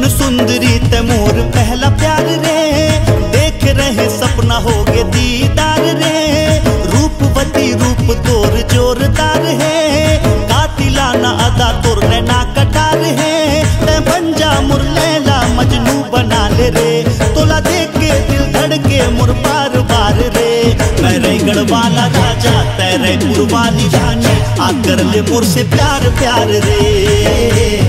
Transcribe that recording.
न सुंदरी ते मोर पहला प्यार रे। देख रहे सपना हो गए दीदार रे। रूपवती रूप तोर जोरदार है। कातिलाना अदा तोर नैना कटार है। मैं बन जा मुरलैला मजनू बना ले रे। तोला देख के दिल धड़के मुर बार बार रे। मैं गढ़वाला राजा, तेरे पुरवाली रानी, आकर ले मुर से प्यार प्यार रे।